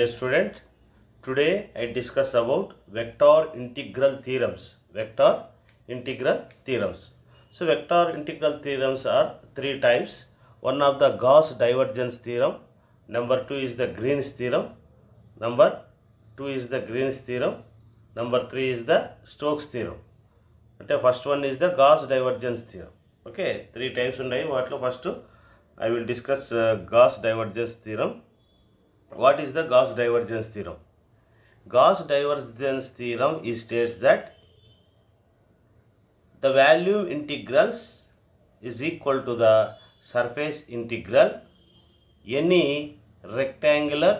Hello my dear student. Today I discuss about vector integral theorems. Vector integral theorems. So vector integral theorems are three types. One of the Gauss divergence theorem. Number two is the Green's theorem. Number two is the Green's theorem. Number three is the Stokes theorem. అంటే first one is the Gauss divergence theorem okay three types ఉన్నాయి వాటిలో first I will discuss Gauss divergence theorem what is the Gauss divergence theorem Gauss divergence theorem ఈ states that the volume integrals is equal to the surface integral any rectangular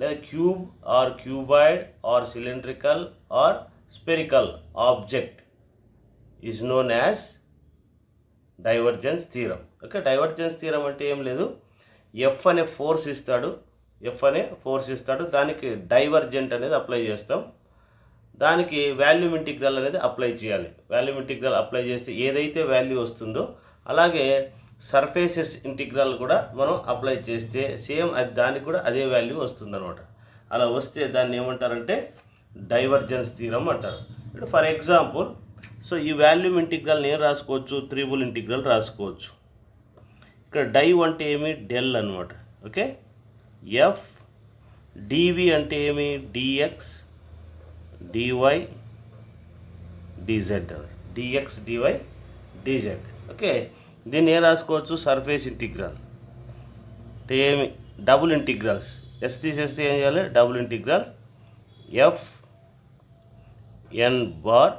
లేదా cube or cuboid or cylindrical or spherical object is known as divergence theorem okay divergence theorem అంటే ఏం లేదు. F అనే force ఇస్తాడు. F అనే force ఇస్తాడు. దానికి divergent అనేది అప్లై చేస్తాం. దానికి వాల్యూమ్ ఇంటిగ్రల్ అనేది అప్లై చేయాలి. వాల్యూమ్ ఇంటిగ్రల్ అప్లై చేస్తే ఏదైతే వాల్యూ వస్తుందో అలాగే సర్ఫేసెస్ ఇంటిగ్రల్ కూడా మనం అప్లై చేస్తే సేమ్ అది దానికి కూడా అదే వాల్యూ వస్తుందన్నమాట. అలా వస్తే దాన్ని ఏమంటారంటే డైవర్జెన్స్ తీరం అంటారు. ఇప్పుడు ఫర్ ఎగ్జాంపుల్ సో ఈ వాల్యూమ్ ఇంటిగ్రల్ని నేను రాసుకోవచ్చు త్రిబుల్ ఇంటిగ్రల్ రాసుకోవచ్చు. ఇక్కడ డైవ్ అంటే ఏమి? డెల్ అనమాట ఓకే ఎఫ్ డివి అంటే ఏమి? DX DY DZ DX DY DZ okay దీన్ని ఏం రాసుకోవచ్చు? సర్ఫేస్ ఇంటిగ్రల్ అంటే ఏమి? డబుల్ ఇంటిగ్రల్స్ ఎస్ తీసేస్తే ఏం చేయాలి? Double integral F N bar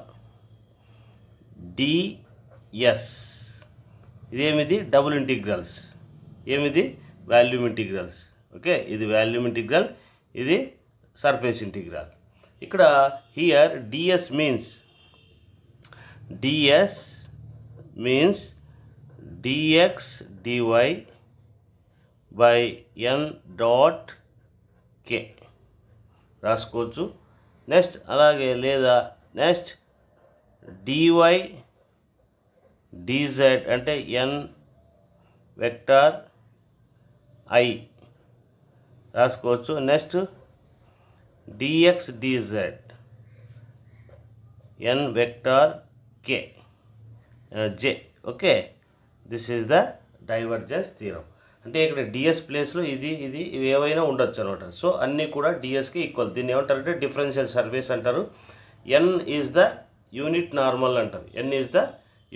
DS ఇదేమిది? Double integrals ఏమిది? Volume integrals okay? ఇది వాల్యూమ్ ఇంటిగ్రల్ ఇది సర్ఫేస్ ఇంటిగ్రల్. ఇక్కడ here DS means DS means DX DY by N dot K రాసుకోవచ్చు. నెక్స్ట్ అలాగే లేదా నెక్స్ట్ డివై డిజెడ్ అంటే ఎన్ వెక్టార్ ఐ రాసుకోవచ్చు. Next DX DZ N vector K J okay this is the divergence theorem అంటే ఇక్కడ DS ప్లేస్లో ఇది ఇది ఇవి ఏవైనా ఉండొచ్చు అనమాట. సో అన్నీ కూడా డిఎస్కి ఈక్వల్ దీన్ని ఏమంటారంటే డిఫరెన్షియల్ సర్వీస్ అంటారు. N is the unit normal అంటారు. N is the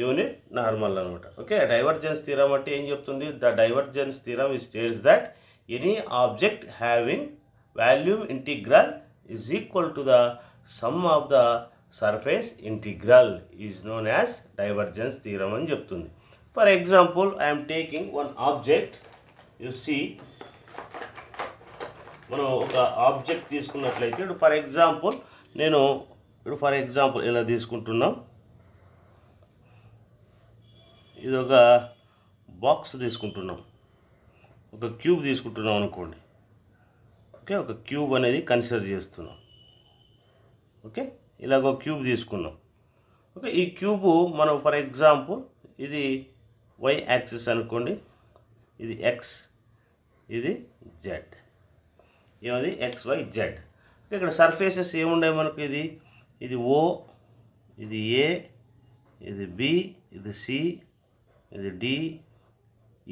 unit normal అనమాట. ఓకే డైవర్జెన్స్ థీరం అంటే ఏం చెప్తుంది? ద డైవర్జెన్స్ థీరం ఈ states that any object having volume integral is equal to the sum of the surface integral is known as divergence theorem అని చెప్తుంది. For example I'm taking one object you see మనం ఒక object తీసుకున్నట్లయితే ఇప్పుడు for example నేను ఇప్పుడు for example ఇలా తీసుకుంటున్నాం. ఇది ఒక బాక్స్ తీసుకుంటున్నాం. ఒక క్యూబ్ తీసుకుంటున్నాం అనుకోండి. ఓకే? ఒక క్యూబ్ అనేది కన్సిడర్ చేస్తున్నాం. ఓకే? ఇలాగ ఒక క్యూబ్ తీసుకున్నాం. ఓకే? ఈ క్యూబు మనం ఫర్ ఎగ్జాంపుల్ ఇది వై యాక్సిస్ అనుకోండి. ఇది ఎక్స్ ఇది జెడ్. ఏమది? X Y Z. ఇక్కడ సర్ఫేసెస్ ఏమున్నాయి మనకు ఇది? ఇది ఓ ఇది ఏ ఇది బి ఇది సి ఇది D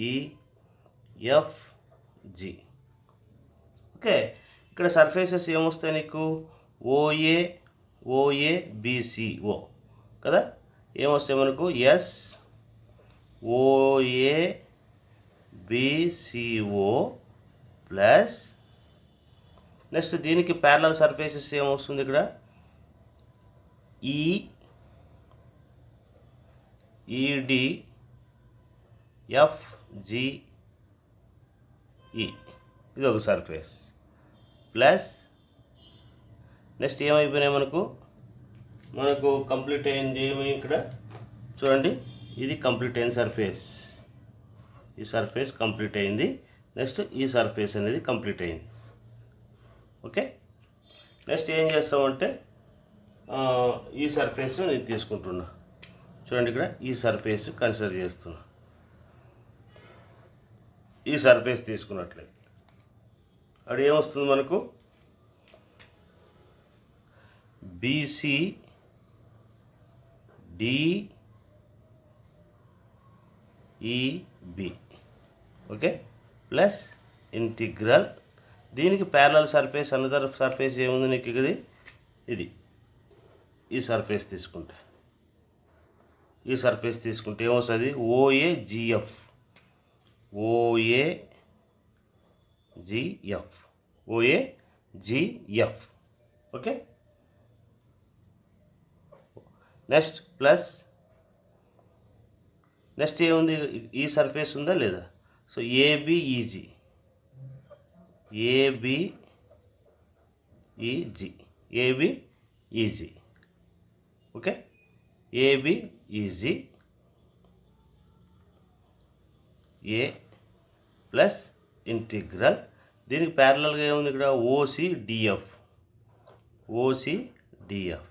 E F G okay ఇక్కడ సర్ఫేసెస్ ఏమొస్తాయి నీకు? ఓఏ ఓఏ బీసీఓ కదా? ఏమొస్తాయి మనకు? S OA BCO plus next దీనికి ప్యారలల్ సర్ఫేసెస్ ఏమొస్తుంది ఇక్కడ? ఈ ఈడి ఎఫ్ జి ఈ ఇది ఒక సర్ఫేస్ ప్లస్ నెక్స్ట్ ఏమైపోయినాయి మనకు? మనకు కంప్లీట్ అయింది ఏమి ఇక్కడ? చూడండి ఇది కంప్లీట్ అయిన సర్ఫేస్ ఈ సర్ఫేస్ కంప్లీట్ అయింది. నెక్స్ట్ ఈ సర్ఫేస్ అనేది కంప్లీట్ అయింది. ఓకే నెక్స్ట్ ఏం చేస్తామంటే ఈ సర్ఫేస్ నేను తీసుకుంటున్నా. చూడండి ఇక్కడ ఈ సర్ఫేస్ కన్సిడర్ చేస్తున్నా. ఈ సర్ఫేస్ తీసుకున్నట్లయితే అప్పుడు ఏమొస్తుంది మనకు? BC DEB okay? Plus integral. దీనికి ప్యారలల్ సర్ఫేస్ అనదర్ సర్ఫేస్ ఏముంది నీకు ఇది ఇది. ఈ సర్ఫేస్ తీసుకుంటే. ఈ సర్ఫేస్ తీసుకుంటే ఏమొస్తుంది? OA GF OA GF OA GF okay next plus next ఏముంది ఈ సర్ఫేస్ ఉందా లేదా so ABEG ABEG ABEG okay ABEG A plus integral. దీనికి ప్యారలల్గా ఏముంది ఇక్కడ? OCDF DF OC DF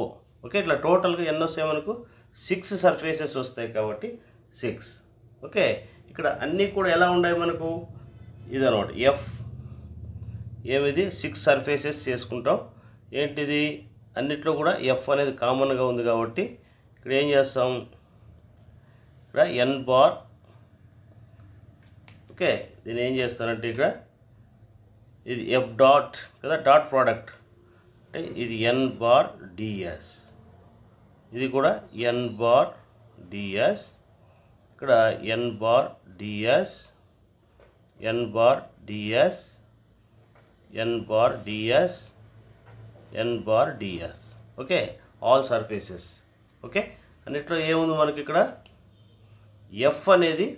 O okay ఇట్లా టోటల్గా ఎన్ని వస్తాయి మనకు? సిక్స్ సర్ఫేసెస్ వస్తాయి కాబట్టి సిక్స్ ఓకే ఇక్కడ అన్నీ కూడా ఎలా ఉన్నాయి మనకు? ఇదనమాట ఎఫ్ ఏమిది? సిక్స్ సర్ఫేసెస్ చేసుకుంటాం. ఏంటిది? అన్నిట్లో కూడా ఎఫ్ అనేది కామన్గా ఉంది కాబట్టి ఇక్కడ ఏం చేస్తాం? ఇక్కడ ఎన్ బార్ ఓకే దీన్ని ఏం చేస్తానంటే ఇక్కడ ఇది ఎఫ్ డాట్ కదా డాట్ ప్రోడక్ట్ అంటే ఇది ఎన్ బార్ డిఎస్ ఇది కూడా ఎన్ బార్ డిఎస్ ఇక్కడ N bar DS N bar DS N bar DS N bar DS okay all surfaces okay అన్నిట్లో ఏముంది మనకి ఇక్కడ? ఎఫ్ అనేది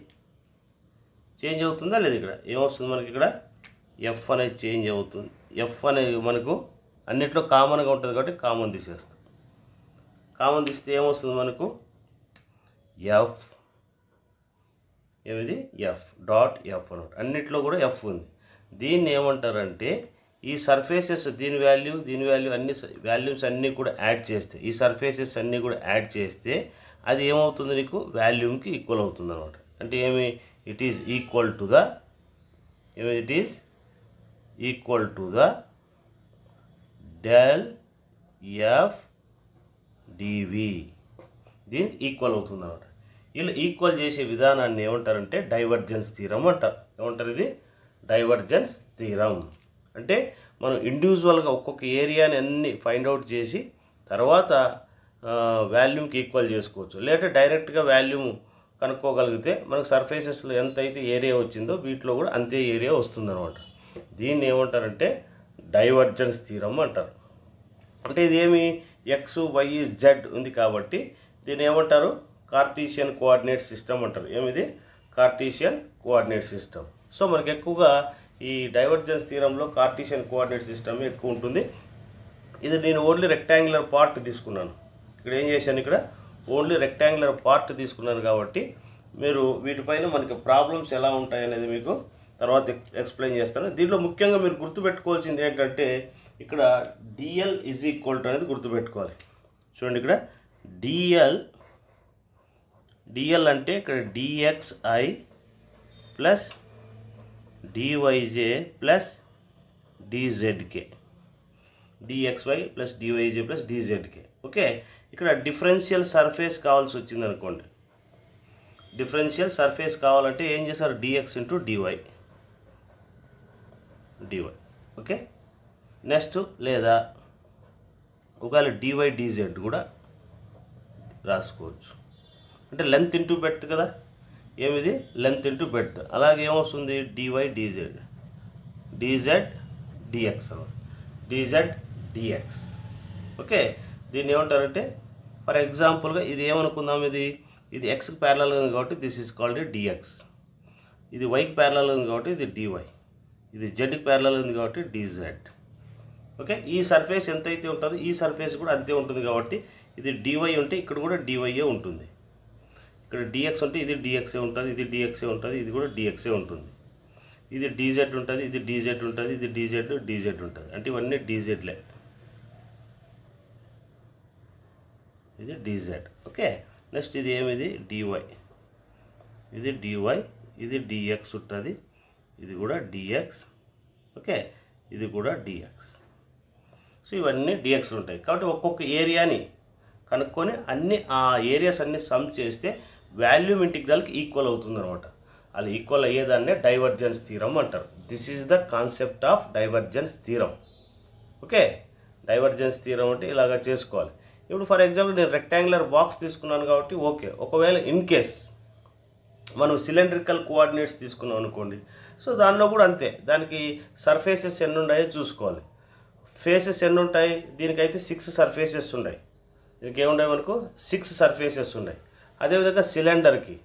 చేంజ్ అవుతుందా లేదు ఇక్కడ? ఏమొస్తుంది మనకి ఇక్కడ? ఎఫ్ అనేది చేంజ్ అవుతుంది. ఎఫ్ అనేది మనకు అన్నిట్లో కామన్గా ఉంటుంది కాబట్టి కామన్ తీసేస్తాం. కామన్ తీస్తే ఏమొస్తుంది మనకు? ఎఫ్ ఏమిది? ఎఫ్ డాట్ ఎఫ్ అనమాట అన్నిట్లో కూడా ఎఫ్ ఉంది. దీన్ని ఏమంటారంటే ఈ సర్ఫేసెస్ దీని వాల్యూ దీని వాల్యూ అన్ని వాల్యూస్ అన్నీ కూడా యాడ్ చేస్తే ఈ సర్ఫేసెస్ అన్నీ కూడా యాడ్ చేస్తే అది ఏమవుతుంది నీకు? వాల్యూమ్కి ఈక్వల్ అవుతుంది అనమాట అంటే ఏమి? It is equal to the it it is equal to the del F DV దీనికి ఈక్వల్ అవుతుంది అనమాట వీళ్ళు ఈక్వల్ చేసే విధానాన్ని ఏమంటారంటే డైవర్జెన్స్ థీరం అంటారు. ఏమంటారు ఇది? డైవర్జెన్స్ థీరం అంటే మనం ఇండివిజువల్గా ఒక్కొక్క ఏరియాని అన్ని ఫైండ్ అవుట్ చేసి తర్వాత వాల్యూమ్కి ఈక్వల్ చేసుకోవచ్చు. లేదా డైరెక్ట్గా వాల్యూమ్ కనుక్కోగలిగితే మనకు సర్ఫేసెస్లో ఎంత అయితే ఏరియా వచ్చిందో వీటిలో కూడా అంతే ఏరియా వస్తుందన్నమాట. దీన్ని ఏమంటారంటే డైవర్జెన్స్ థీరం అంటారు. అంటే ఇదేమి ఎక్స్ వై జెడ్ ఉంది కాబట్టి దీన్ని ఏమంటారు? కార్టీషియన్ కోఆర్డినేట్ సిస్టమ్ అంటారు. ఏమిది? Cartesian coordinate system. సో మనకి ఎక్కువగా ఈ డైవర్జెన్స్ తీరంలో కార్టీషియన్ కోఆర్డినేట్ సిస్టమ్ ఎక్కువ ఉంటుంది. ఇది నేను ఓన్లీ రెక్టాంగులర్ పార్ట్ తీసుకున్నాను. ఇక్కడ ఏం చేశాను ఇక్కడ? ఓన్లీ రెక్టాంగులర్ పార్ట్ తీసుకున్నాను కాబట్టి మీరు వీటిపైన మనకి ప్రాబ్లమ్స్ ఎలా ఉంటాయనేది మీకు తర్వాత ఎక్స్ప్లెయిన్ చేస్తాను. దీంట్లో ముఖ్యంగా మీరు గుర్తుపెట్టుకోవాల్సింది ఏంటంటే ఇక్కడ డిఎల్ ఈజ్ ఈక్వల్ టు అనేది గుర్తుపెట్టుకోవాలి. చూడండి ఇక్కడ డిఎల్ డిఎల్ అంటే ఇక్కడ DXI plus DYJ plus DZK DXY plus DYJ plus DZK okay ఇక్కడ డిఫరెన్షియల్ సర్ఫేస్ కావాల్సి వచ్చింది అనుకోండి. డిఫరెన్షియల్ సర్ఫేస్ కావాలంటే ఏం చేస్తారు? DX into DY DY okay? Next లేదా ఒకవేళ డివై డిజెడ్ కూడా రాసుకోవచ్చు. అంటే లెంత్ ఇంటూ బెడ్త్ కదా? ఏమిది? లెంత్ ఇంటూ బెడ్త్ అలాగే ఏమొస్తుంది? D y DZ DZ DX అన్నమాట. DZ DX okay? దీన్ని ఏమంటారంటే ఫర్ ఎగ్జాంపుల్గా ఇది ఏమనుకుందాం ఇది? ఇది ఎక్స్కి ప్యారలల్ ఉంది కాబట్టి దిస్ ఈజ్ కాల్డ్ డిఎక్స్ ఇది వైకి ప్యారలల్ ఉంది కాబట్టి ఇది డివై ఇది జెడ్కి ప్యారలల్ ఉంది కాబట్టి డిజెడ్ ఓకే ఈ సర్ఫేస్ ఎంతైతే ఉంటుందో ఈ సర్ఫేస్ కూడా అంతే ఉంటుంది కాబట్టి ఇది డివై ఉంటే ఇక్కడ కూడా డివైఏ ఉంటుంది. ఇక్కడ డిఎక్స్ ఉంటే ఇది డిఎక్సే ఉంటుంది ఇది డిఎక్సే ఉంటుంది ఇది కూడా డిఎక్సే ఉంటుంది. ఇది డీజెడ్ ఉంటుంది ఇది డీజెడ్ ఉంటుంది ఇది డీజెడ్ డీజెడ్ ఉంటుంది. అంటే ఇవన్నీ డీజెడ్లే ఇది డీజెడ్ ఓకే నెక్స్ట్ ఇది ఏమిది? డివై ఇది డివై ఇది డిఎక్స్ ఉంటుంది. ఇది కూడా డిఎక్స్ ఓకే ఇది కూడా డిఎక్స్ సో ఇవన్నీ డిఎక్స్లు ఉంటాయి. కాబట్టి ఒక్కొక్క ఏరియాని కనుక్కొని అన్ని ఆ ఏరియాస్ అన్ని సమ్ చేస్తే వాల్యూమ్ ఇంటిగ్రల్కి ఈక్వల్ అవుతుంది అనమాట అలా ఈక్వల్ అయ్యేదాన్నే డైవర్జెన్స్ థీరం అంటారు. This is the concept of divergence theorem okay divergence theorem అంటే ఇలాగా చేసుకోవాలి. ఇప్పుడు ఫర్ ఎగ్జాంపుల్ నేను రెక్టాంగులర్ బాక్స్ తీసుకున్నాను కాబట్టి ఓకే ఒకవేళ ఇన్ కేస్ మనం సిలిండ్రికల్ కోఆర్డినేట్స్ తీసుకున్నాం అనుకోండి సో దానిలో కూడా అంతే దానికి సర్ఫేసెస్ ఎన్ని ఉన్నాయో చూసుకోవాలి. ఫేసెస్ ఎన్ని ఉంటాయి? దీనికైతే సిక్స్ సర్ఫేసెస్ ఉన్నాయి. దీనికి ఏముంటాయి మనకు? సిక్స్ సర్ఫేసెస్ ఉన్నాయి. అదేవిధంగా సిలిండర్కి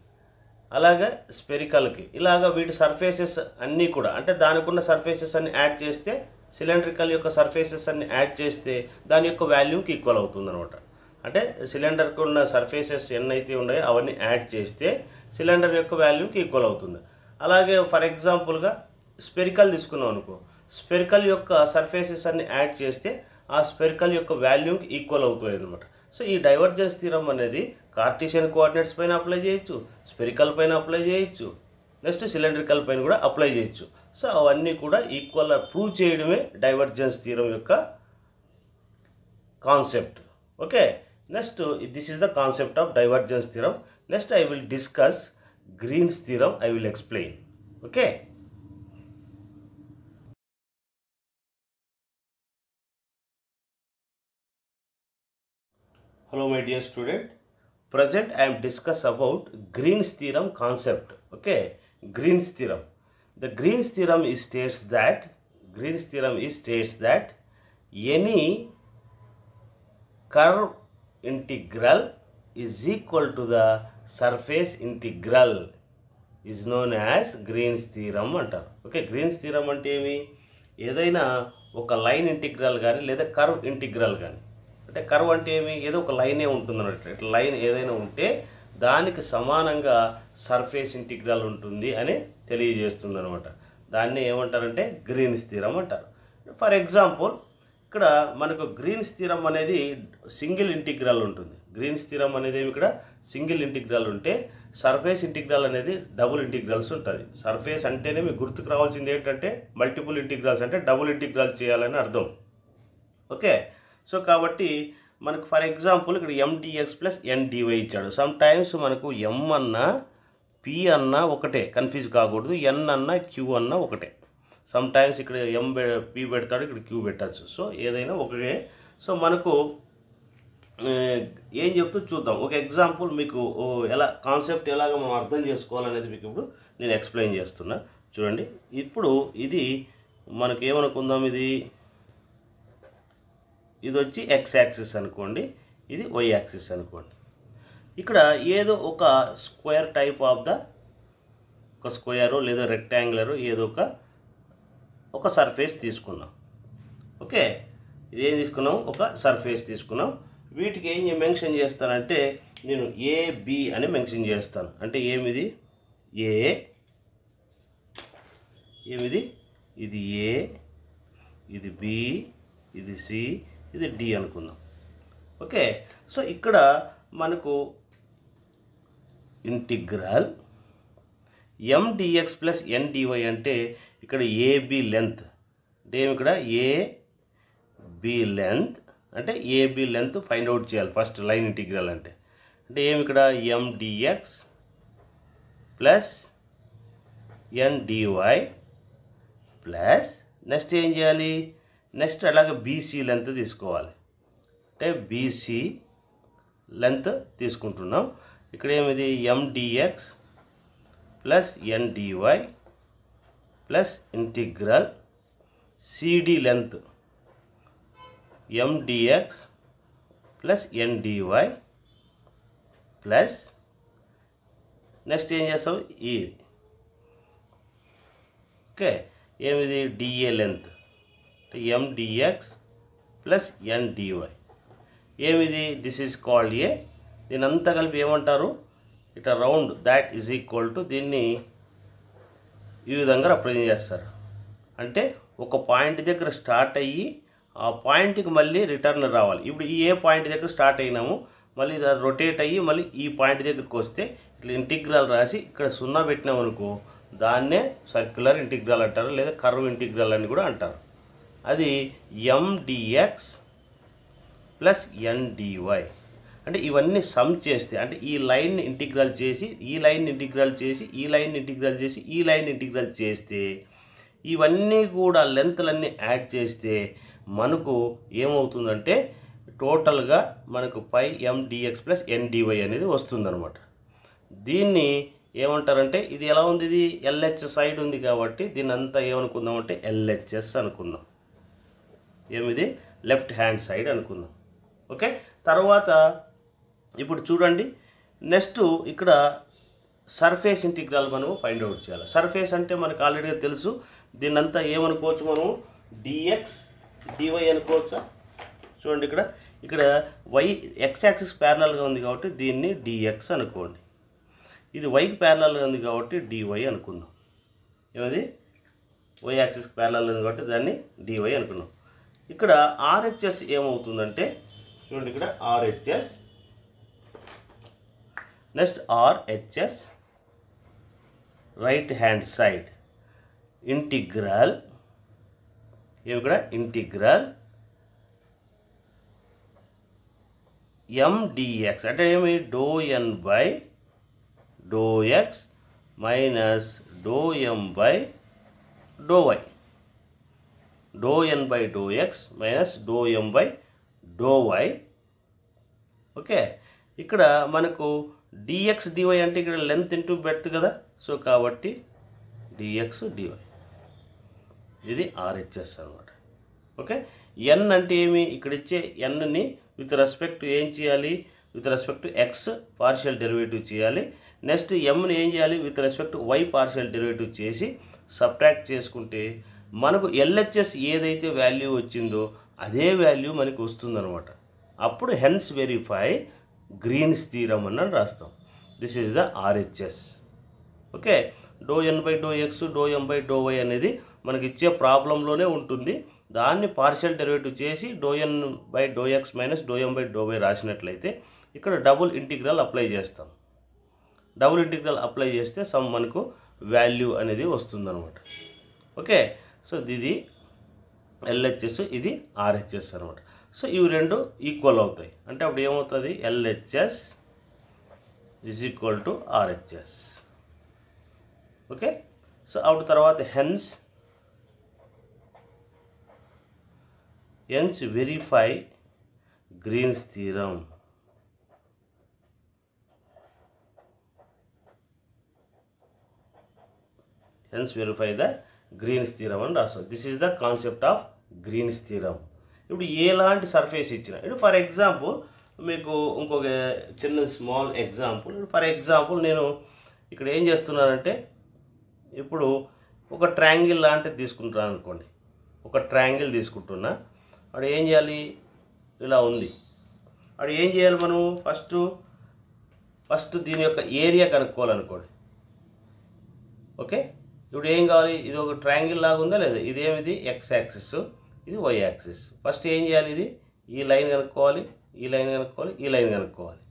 అలాగే స్పెరికల్కి ఇలాగ వీటి సర్ఫేసెస్ అన్నీ కూడా అంటే దానికి ఉన్న సర్ఫేసెస్ అన్ని యాడ్ చేస్తే సిలిండ్రికల్ యొక్క సర్ఫేసెస్ అన్ని యాడ్ చేస్తే దాని యొక్క వాల్యూకి ఈక్వల్ అవుతుంది అనమాట అంటే సిలిండర్కి ఉన్న సర్ఫేసెస్ ఎన్నైతే ఉన్నాయో అవన్నీ యాడ్ చేస్తే సిలిండర్ యొక్క వాల్యూకి ఈక్వల్ అవుతుంది. అలాగే ఫర్ ఎగ్జాంపుల్గా స్పెరికల్ తీసుకున్నాం అనుకో. స్పెరికల్ యొక్క సర్ఫేసెస్ అన్ని యాడ్ చేస్తే ఆ స్పెరికల్ యొక్క వాల్యూకి ఈక్వల్ అవుతుంది అనమాట సో ఈ డైవర్జెన్స్ థీరం అనేది కార్టీషియన్ కోఆర్డినేట్స్ పైన అప్లై చేయొచ్చు స్పెరికల్ పైన అప్లై చేయొచ్చు నెక్స్ట్ సిలిండ్రికల్ పైన కూడా అప్లై చేయొచ్చు. సో అవన్నీ కూడా ఈక్వల్ ప్రూవ్ చేయడమే డైవర్జెన్స్ థీరం యొక్క concept okay next this is the concept of divergence theorem next I will discuss Green's theorem I will explain okay my dear student. Present I am discuss about Green's theorem concept. Okay, Green's theorem. The Green's theorem is states that Green's theorem is states that any curve integral is equal to the surface integral is known as Green's theorem అంటారు okay Green's theorem అంటే ఏమి ఏదైనా ఒక line integral కానీ లేదా curve integral కానీ అంటే curve అంటే ఏమి ఏదో ఒక లైనే ఉంటుంది అన్నట్లు ఇట్లా లైన్ ఏదైనా ఉంటే దానికి సమానంగా సర్ఫేస్ ఇంటిగ్రల్ ఉంటుంది అని తెలియజేస్తుంది అనమాట దాన్ని ఏమంటారంటే గ్రీన్ స్థిరం అంటారు. ఫర్ ఎగ్జాంపుల్ ఇక్కడ మనకు గ్రీన్ స్థిరం అనేది సింగిల్ ఇంటిగ్రల్ ఉంటుంది. గ్రీన్ స్థిరం అనేది ఏమి ఇక్కడ? సింగిల్ ఇంటిగ్రల్ ఉంటే సర్ఫేస్ ఇంటిగ్రల్ అనేది డబుల్ ఇంటిగ్రల్స్ ఉంటుంది. సర్ఫేస్ అంటేనే మీకు గుర్తుకు రావాల్సింది ఏంటంటే మల్టిపుల్ ఇంటిగ్రల్స్ అంటే డబుల్ ఇంటిగ్రల్ చేయాలని అర్థం. ఓకే? సో కాబట్టి మనకు ఫర్ ఎగ్జాంపుల్ ఇక్కడ M d x plus N d y ఇచ్చాడు. సమ్ టైమ్స్ మనకు ఎం అన్న పి అన్న ఒకటే. కన్ఫ్యూజ్ కాకూడదు. ఎన్ అన్న క్యూ అన్న ఒకటే. సమ్ టైమ్స్ ఇక్కడ ఎం పి పెడతాడు ఇక్కడ క్యూ పెట్టచ్చు. సో ఏదైనా ఒకటే. సో మనకు ఏం చెప్తూ చూద్దాం. ఒక ఎగ్జాంపుల్ మీకు ఎలా కాన్సెప్ట్ ఎలాగ మనం అర్థం చేసుకోవాలనేది మీకు ఇప్పుడు నేను ఎక్స్ప్లెయిన్ చేస్తున్నా. చూడండి. ఇప్పుడు ఇది మనకేమనుకుందాం ఇది? ఇది వచ్చి ఎక్స్ యాక్సిస్ అనుకోండి ఇది వై యాక్సిస్ అనుకోండి. ఇక్కడ ఏదో ఒక స్క్వేర్ టైప్ ఆఫ్ ద ఒక స్క్వేరు లేదా రెక్టాంగులరు ఏదో ఒక ఒక సర్ఫేస్ తీసుకున్నాం. ఓకే? ఇది ఏం తీసుకున్నాం? ఒక సర్ఫేస్ తీసుకున్నాం. వీటికి ఏం మెన్షన్ చేస్తానంటే నేను ఏబి అని మెన్షన్ చేస్తాను. అంటే ఏమిది? ఏ ఏమిది? ఇది ఏ ఇది బి ఇది సి ఇది డి అనుకుందాం. ఓకే సో ఇక్కడ మనకు ఇంటిగ్రల్ ఎండిఎక్స్ ప్లస్ ఎన్డివై అంటే ఇక్కడ ఏబి లెంత్ అంటే ఏమి ఇక్కడ? ఏబి లెంత్ అంటే ఏబి లెంత్ ఫైండ్ అవుట్ చేయాలి ఫస్ట్ లైన్ ఇంటిగ్రల్ అంటే. అంటే ఏమి ఇక్కడ? MDX plus NDY plus next ఏం చేయాలి? నెక్స్ట్ అలాగే బీసీ లెంత్ తీసుకోవాలి? అంటే బీసీ లెంత్ తీసుకుంటున్నాం. ఇక్కడ ఏమిది? M d x plus N d y plus integral C D length M d x plus N d y plus next ఏం చేస్తాం ఈ ఓకే ఏమిది? D A length M d x plus N d y ఏమిది? This is called ఏ దీని అంతా కలిపి ఏమంటారు? ఇట్లా round that is equal to దీన్ని ఈ విధంగా రిప్రజెంట్ చేస్తారు. అంటే ఒక పాయింట్ దగ్గర స్టార్ట్ అయ్యి ఆ పాయింట్కి మళ్ళీ రిటర్న్ రావాలి. ఇప్పుడు ఈ ఏ పాయింట్ దగ్గర స్టార్ట్ అయినాము మళ్ళీ ఇది రొటేట్ అయ్యి మళ్ళీ ఈ పాయింట్ దగ్గరికి వస్తే ఇట్లా ఇంటిగ్రల్ రాసి ఇక్కడ సున్నా పెట్టినాం అనుకో దాన్నే సర్క్యులర్ ఇంటిగ్రల్ అంటారు లేదా కర్వ్ ఇంటిగ్రల్ అని కూడా అంటారు. అది ఎండిఎక్స్ ప్లస్ ఎన్డివై అంటే ఇవన్నీ సమ్ చేస్తే అంటే ఈ లైన్ ఇంటిగ్రల్ చేసి ఈ లైన్ ఇంటిగ్రల్ చేసి ఈ లైన్ ఇంటిగ్రల్ చేసి ఈ లైన్ ఇంటిగ్రల్ చేస్తే ఇవన్నీ కూడా లెంత్లన్నీ యాడ్ చేస్తే మనకు ఏమవుతుందంటే టోటల్గా మనకు పై ఎండిఎక్స్ ప్లస్ ఎన్డివై అనేది వస్తుందన్నమాట. దీన్ని ఏమంటారంటే ఇది ఎలా ఉంది? ఇది ఎల్హెచ్ సైడ్ ఉంది కాబట్టి దీన్ని అంతా ఏమనుకుందామంటే ఎల్హెచ్ఎస్ అనుకుందాం. ఏమిది? లెఫ్ట్ హ్యాండ్ సైడ్ అనుకుందాం. ఓకే? తర్వాత ఇప్పుడు చూడండి. నెక్స్ట్ ఇక్కడ సర్ఫేస్ ఇంటిగ్రల్ మనం ఫైండ్ అవుట్ చేయాలి. సర్ఫేస్ అంటే మనకు ఆల్రెడీ తెలుసు. దీన్నంతా ఏమనుకోవచ్చు మనం? డిఎక్స్ డివై అనుకోవచ్చా? చూడండి ఇక్కడ. ఇక్కడ వై ఎక్స్ యాక్సిస్ ప్యారలల్గా ఉంది కాబట్టి దీన్ని డిఎక్స్ అనుకోండి. ఇది వైకి ప్యారలల్గా ఉంది కాబట్టి డివై అనుకుందాం. ఏమది? వై యాక్సిస్ ప్యారలల్ ఉంది కాబట్టి దాన్ని డివై అనుకున్నాం ఇక్కడ ఆర్హెచ్ఎస్ ఏమవుతుందంటే చూడండి ఇక్కడ RHS. Next RHS. Right hand side integral. ఏమి ఇక్కడ? ఇంటిగ్రల్. ఎండిఎక్స్ అంటే ఏమి? Do N by do x minus do M by do y do N by do x minus do M by do y okay ఇక్కడ మనకు dx DY అంటే ఇక్కడ length into breadth కదా? So కాబట్టి డిఎక్స్ డివై ఇది RHS అనమాట okay N అంటే ఏమి? ఇక్కడ ఇచ్చే ఎన్ని విత్ రెస్పెక్ట్ ఏం చేయాలి? With respect x partial derivative చేయాలి. నెక్స్ట్ ఎమ్ని ఏం చేయాలి? With respect y partial derivative చేసి సబ్ట్రాక్ట్ చేసుకుంటే మనకు ఎల్హెచ్ఎస్ ఏదైతే వాల్యూ వచ్చిందో అదే వాల్యూ మనకి వస్తుందనమాట అప్పుడు హెన్స్ వెరిఫై గ్రీన్స్ థీరం అని రాస్తాం. This is the RHS okay do N by do X do M by do Y అనేది మనకి ఇచ్చే ప్రాబ్లంలోనే ఉంటుంది. దాన్ని పార్షియల్ డెరివేటివ్ చేసి do N by do X minus do M by do Y రాసినట్లయితే ఇక్కడ డబుల్ ఇంటిగ్రల్ అప్లై చేస్తాం. Double integral apply చేస్తే సమ్ మనకు వాల్యూ అనేది వస్తుందన్నమాట. ఓకే? సో ఇది ఎల్హెచ్ఎస్ ఇది ఆర్హెచ్ఎస్ అనమాట. సో ఇవి రెండు ఈక్వల్ అవుతాయి. అంటే అప్పుడు ఏమవుతుంది? LHS is equal to RHS. Okay? So అప్పుడు తర్వాత hence hence verify Green's theorem hence verify the Green's theorem అని రాస్తాం. This is the concept of Green's theorem. ఇప్పుడు ఎలాంటి సర్ఫేస్ ఇచ్చిన ఇప్పుడు ఫర్ ఎగ్జాంపుల్ మీకు ఇంకొక చిన్న స్మాల్ ఎగ్జాంపుల్ ఫర్ ఎగ్జాంపుల్ నేను ఇక్కడ ఏం చేస్తున్నానంటే ఇప్పుడు ఒక ట్రయాంగిల్ లాంటిది తీసుకుంటున్నాను అనుకోండి. ఒక ట్రయాంగిల్ తీసుకుంటున్నా. అక్కడ ఏం చేయాలి? ఇలా ఉంది. అక్కడ ఏం చేయాలి మనం ఫస్ట్ ఫస్ట్ దీని యొక్క ఏరియా కనుక్కోవాలనుకోండి. ఓకే ఇప్పుడు ఏం కావాలి? ఇది ఒక ట్రయాంగిల్ లాగా ఉందా లేదా? ఇదేమిది ఎక్స్ యాక్సిస్ ఇది వై యాక్సిస్ ఫస్ట్ ఏం చేయాలి ఇది? ఈ లైన్ కనుక్కోవాలి ఈ లైన్ కనుక్కోవాలి ఈ లైన్ కనుక్కోవాలి.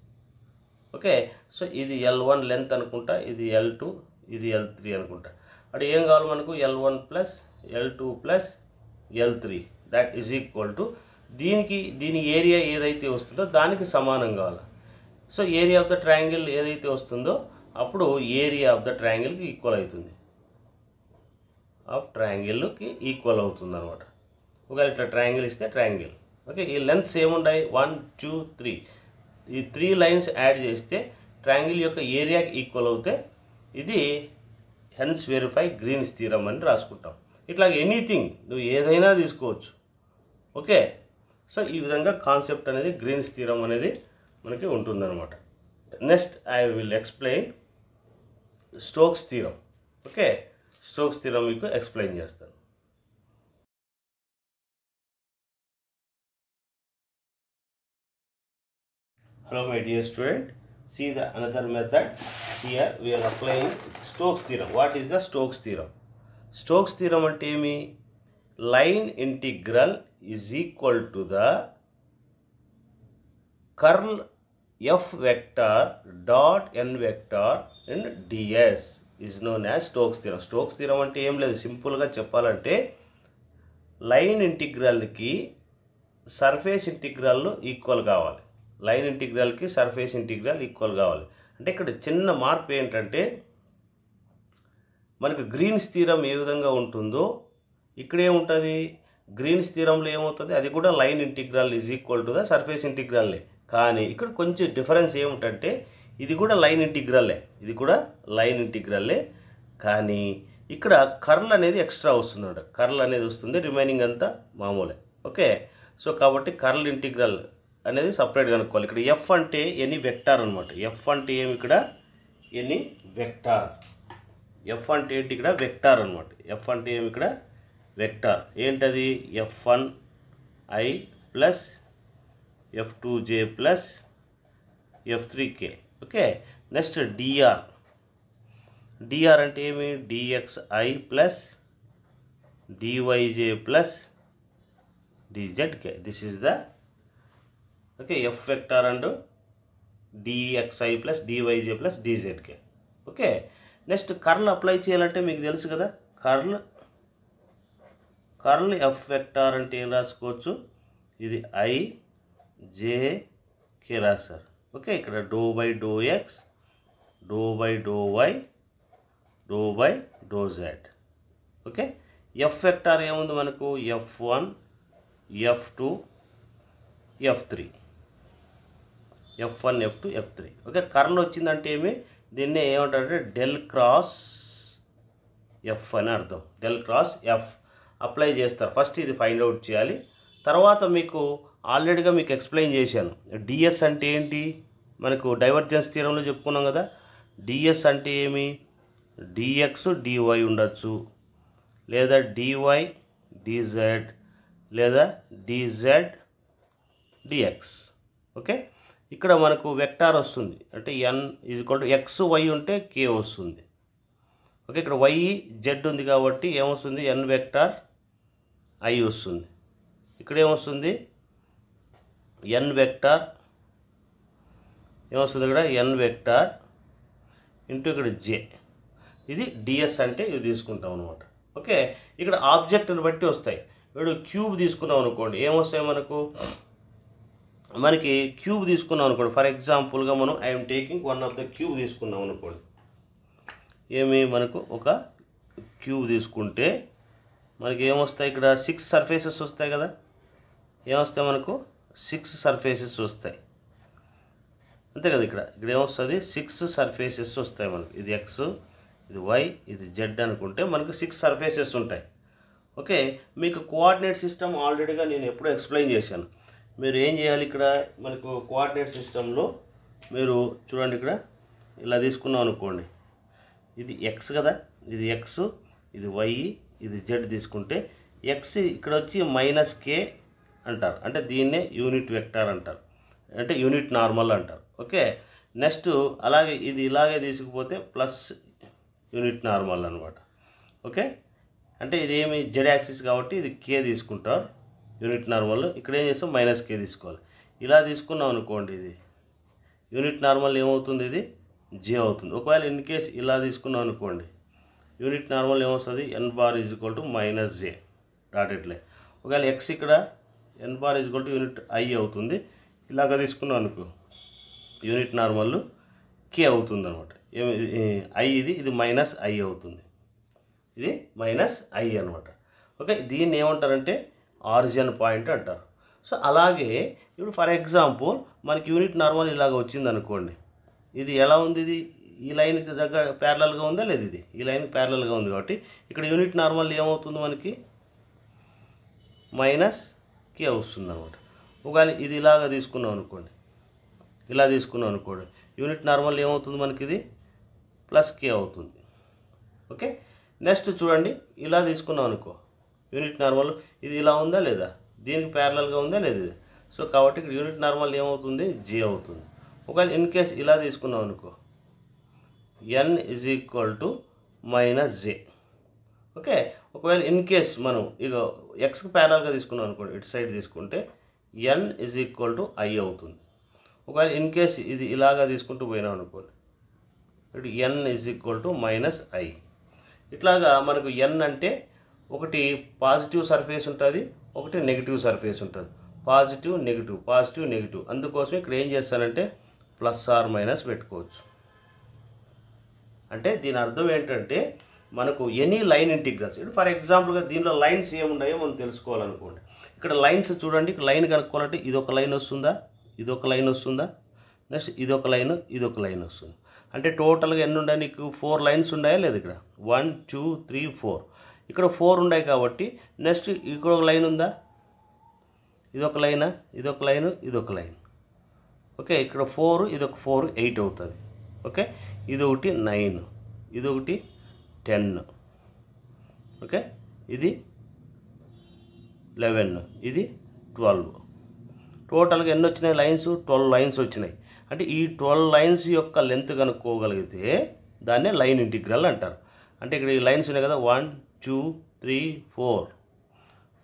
ఓకే సో ఇది ఎల్ వన్ లెంత్ అనుకుంటా ఇది ఎల్ టూ ఇది ఎల్ త్రీ అనుకుంటా. అక్కడ ఏం కావాలి మనకు? L one plus L two plus L three that is equal to దీనికి దీని ఏరియా ఏదైతే వస్తుందో దానికి సమానం కావాలి. So area of the triangle ఏదైతే వస్తుందో అప్పుడు ఏరియా ఆఫ్ ద ట్రయాంగిల్కి ఈక్వల్ అవుతుంది. ఆఫ్ ట్రయాంగిల్కి ఈక్వల్ అవుతుంది అనమాట ఒకవేళ ఇట్లా ట్రయాంగిల్ ఇస్తే ట్రయాంగిల్. ఓకే ఈ లెంత్స్ ఏముంటాయి? One two three. ఈ త్రీ లైన్స్ యాడ్ చేస్తే ట్రయాంగిల్ యొక్క ఏరియాకి ఈక్వల్ అవుతే ఇది హెన్స్ వెరిఫై గ్రీన్స్ థీరం అని రాసుకుంటాం. ఇట్లా ఎనీథింగ్ నువ్వు ఏదైనా తీసుకోవచ్చు. ఓకే సో ఈ విధంగా కాన్సెప్ట్ అనేది గ్రీన్స్ థీరం అనేది మనకి ఉంటుందన్నమాట. Next I will explain Stokes theorem. Okay Stokes theorem మీకు ఎక్స్ప్లెయిన్ చేస్తాను Hello my dear student, see the another method. Here we are applying Stokes theorem. What is the Stokes theorem? Stokes theorem అంటే ఏమి line integral is equal to the curl F vector dot N vector and DS is known as Stokes theorem Stokes theorem అంటే ఏం లేదు. సింపుల్గా చెప్పాలంటే line ఇంటిగ్రల్కి surface integral equal కావాలి. Line ఇంటిగ్రల్కి సర్ఫేస్ ఇంటిగ్రల్ ఈక్వల్ కావాలి. అంటే ఇక్కడ చిన్న మార్పు ఏంటంటే మనకు గ్రీన్స్ స్థిరం ఏ విధంగా ఉంటుందో ఇక్కడ ఏముంటుంది? గ్రీన్స్ స్థిరంలో ఏమవుతుంది? అది కూడా line integral is equal to the surface ఇంటిగ్రల్లే కానీ ఇక్కడ కొంచెం డిఫరెన్స్ ఏమిటంటే ఇది కూడా లైన్ ఇంటిగ్రల్లే ఇది కూడా లైన్ ఇంటిగ్రల్లే కానీ ఇక్కడ కర్ల్ అనేది ఎక్స్ట్రా వస్తుందన్నమాట. కర్ల్ అనేది వస్తుంది రిమైనింగ్ అంతా మామూలే. ఓకే? సో కాబట్టి కర్ల్ ఇంటిగ్రల్ అనేది సపరేట్ కనుక్కోవాలి. ఇక్కడ ఎఫ్ అంటే ఎనీ వెక్టార్ అనమాట ఎఫ్ అంటే ఏమి ఇక్కడ? Any vector. ఎఫ్ అంటే ఏంటి ఇక్కడ? వెక్టార్ అనమాట ఎఫ్ అంటే ఏమి ఇక్కడ? వెక్టార్. ఏంటది? F one I plus F two J plus F three K. Okay? Next DR. DR అంటే ఏమి? DXI plus DYJ plus DZK. This is the okay F vector and DXI plus DYJ plus DZK. Okay? Next curl apply చేయాలంటే మీకు తెలుసు కదా? Curl curl F vector అంటే ఏం రాసుకోవచ్చు? ఇది ఐ జే కే రాస్తారు ఓకే ఇక్కడ do by do X do by do Y do by do Z. Okay F vector ఏముంది మనకు? F one F two F three. F one F two F three. Okay curl వచ్చిందంటే ఏమి? దీన్ని ఏమంటారంటే del cross F అని అర్థం. Del cross F. Apply చేస్తారు. First ఇది ఫైండ్ అవుట్ చేయాలి. తర్వాత మీకు ఆల్రెడీగా మీకు ఎక్స్ప్లెయిన్ చేశాను. డిఎస్ అంటే ఏంటి? మనకు డైవర్జెన్స్ తీరంలో చెప్పుకున్నాం కదా డిఎస్ అంటే ఏమి? డిఎక్స్ డివై ఉండొచ్చు. లేదా డివై డిజెడ్ లేదా d z d x okay? ఇక్కడ మనకు వెక్టార్ వస్తుంది. అంటే N is equal to X Y ఉంటే కే వస్తుంది. ఓకే? ఇక్కడ వై జెడ్ ఉంది కాబట్టి ఏమొస్తుంది ఎన్ వెక్టార్ ఐ వస్తుంది. ఇక్కడ ఏమొస్తుంది ఎన్ వెక్టార్ ఏమొస్తుంది ఇక్కడ? ఎన్ వెక్టార్ ఇంటూ ఇక్కడ జే ఇది డిఎస్ అంటే ఇవి తీసుకుంటాం అనమాట ఓకే? ఇక్కడ ఆబ్జెక్ట్ని బట్టి వస్తాయి. వీడు క్యూబ్ తీసుకున్నాం అనుకోండి. ఏమొస్తాయి మనకు? మనకి క్యూబ్ తీసుకున్నాం అనుకోండి. ఫర్ ఎగ్జాంపుల్గా మనం I'm taking one of the cube తీసుకున్నాం అనుకోండి. ఏమి? మనకు ఒక క్యూబ్ తీసుకుంటే మనకి ఏమొస్తాయి ఇక్కడ? సిక్స్ సర్ఫేసెస్ వస్తాయి కదా? ఏమొస్తాయి మనకు? సిక్స్ సర్ఫేసెస్ వస్తాయి. అంతే కదా ఇక్కడ. ఇక్కడ ఏమొస్తుంది? సిక్స్ సర్ఫేసెస్ వస్తాయి మనకు. ఇది ఎక్స్ ఇది వై ఇది జెడ్ అనుకుంటే మనకు సిక్స్ సర్ఫేసెస్ ఉంటాయి. ఓకే? మీకు కోఆర్డినేట్ సిస్టమ్ ఆల్రెడీగా నేను ఎప్పుడో ఎక్స్ప్లెయిన్ చేశాను. మీరు ఏం చేయాలి ఇక్కడ? మనకు కోఆర్డినేట్ సిస్టంలో మీరు చూడండి ఇక్కడ. ఇలా తీసుకున్నాం అనుకోండి. ఇది ఎక్స్ కదా? ఇది ఎక్స్ ఇది వై ఇది జెడ్ తీసుకుంటే ఎక్స్ ఇక్కడ వచ్చి మైనస్ కే అంటారు. అంటే దీన్నే యూనిట్ వెక్టార్ అంటారు. అంటే యూనిట్ నార్మల్ అంటారు. ఓకే? నెక్స్ట్ అలాగే ఇది ఇలాగే తీసుకుపోతే ప్లస్ యూనిట్ నార్మల్ అనమాట ఓకే? అంటే ఇదేమి జెడ్ యాక్సిస్ కాబట్టి ఇది కే తీసుకుంటారు. యూనిట్ నార్మల్ ఇక్కడ ఏం చేస్తాం? మైనస్ కే తీసుకోవాలి. ఇలా తీసుకున్నాం అనుకోండి ఇది. యూనిట్ నార్మల్ ఏమవుతుంది ఇది? జే అవుతుంది. ఒకవేళ ఇన్ కేస్ ఇలా తీసుకున్నాం అనుకోండి. యూనిట్ నార్మల్ ఏమొస్తుంది? N bar is equal to minus J dotted line ఒకవేళ ఎక్స్ ఇక్కడ N bar is equal to unit I అవుతుంది. ఇలాగ తీసుకున్నాం అనుకో. యూనిట్ నార్మల్ కే అవుతుంది అనమాట ఐ ఇది ఇది మైనస్ ఐ అవుతుంది. ఇది మైనస్ ఐ అనమాట ఓకే దీన్ని ఏమంటారంటే ఆరిజిన్ పాయింట్ అంటారు. సో అలాగే ఇప్పుడు ఫర్ ఎగ్జాంపుల్ మనకి యూనిట్ నార్మల్ ఇలాగ వచ్చింది అనుకోండి ఇది ఎలా ఉంది ఇది? ఈ లైన్కి దగ్గర ప్యారలల్గా ఉందా లేదు ఇది? ఈ లైన్కి ప్యారలల్గా ఉంది కాబట్టి ఇక్కడ యూనిట్ నార్మల్ ఏమవుతుంది మనకి? మైనస్ కే వస్తుంది అనమాట ఒకవేళ ఇది ఇలాగ తీసుకున్నాం అనుకోండి. ఇలా తీసుకున్నాం అనుకోండి. యూనిట్ నార్మల్ ఏమవుతుంది మనకి ఇది ప్లస్ కే అవుతుంది. ఓకే నెక్స్ట్ చూడండి. ఇలా తీసుకున్నాం అనుకో. యూనిట్ నార్మల్ ఇది ఇలా ఉందా లేదా? దీనికి ప్యారలల్గా ఉందా లేదా? సో కాబట్టి ఇక్కడ యూనిట్ నార్మల్ ఏమవుతుంది? జే అవుతుంది. ఒకవేళ ఇన్ కేస్ ఇలా తీసుకున్నాం అనుకో. N is equal to minus J okay ఒకవేళ ఇన్ కేస్ మనం ఇక ఎక్స్కి ప్యారల్గా తీసుకున్నాం అనుకోండి ఇటు సైడ్ తీసుకుంటే N is equal to I అవుతుంది. ఒకవేళ ఇన్ కేస్ ఇది ఇలాగా తీసుకుంటూ పోయినాం అనుకోండి ఇటు N is equal to minus I ఇట్లాగా మనకు ఎన్ అంటే ఒకటి పాజిటివ్ సర్ఫేస్ ఉంటుంది ఒకటి నెగిటివ్ సర్ఫేస్ ఉంటుంది. పాజిటివ్ నెగిటివ్ పాజిటివ్ నెగిటివ్ అందుకోసం ఇక్కడ ఏం చేస్తానంటే ప్లస్ ఆర్ మైనస్ పెట్టుకోవచ్చు. అంటే దీని అర్థం ఏంటంటే మనకు ఎనీ లైన్ ఇంటిగ్రల్స్ ఇప్పుడు ఫర్ ఎగ్జాంపుల్గా దీనిలో లైన్స్ ఏమున్నాయో మనం తెలుసుకోవాలనుకోండి. ఇక్కడ లైన్స్ చూడండి ఇక్కడ లైన్ కనుక్కోవాలంటే ఇది ఒక లైన్ వస్తుందా? ఇది ఒక లైన్ వస్తుందా? నెక్స్ట్ ఇది ఒక లైన్ ఇది ఒక లైన్ వస్తుంది. అంటే టోటల్గా ఎన్ని ఉన్నాయి? నీకు ఫోర్ లైన్స్ ఉన్నాయా? లేదు ఇక్కడ. One two three four. ఇక్కడ ఫోర్ ఉన్నాయి కాబట్టి నెక్స్ట్ ఇక్కడ ఒక లైన్ ఉందా? ఇదొక లైనా ఇదొక లైన్ ఇదొక లైన్. ఓకే ఇక్కడ ఫోర్ ఇదొక ఫోర్ ఎయిట్ అవుతుంది. ఓకే ఇది ఒకటి నైన్ ఇది ఒకటి టెన్. ఓకే ఇది లెవెన్ ఇది ట్వెల్వ్. టోటల్గా ఎన్ని వచ్చినాయి లైన్స్? ట్వెల్వ్ లైన్స్ వచ్చినాయి. అంటే ఈ ట్వెల్వ్ లైన్స్ యొక్క లెంత్ కనుక్కోగలిగితే దాన్నే లైన్ ఇంటిగ్రల్ అంటారు. అంటే ఇక్కడ ఈ లైన్స్ ఉన్నాయి కదా one two three four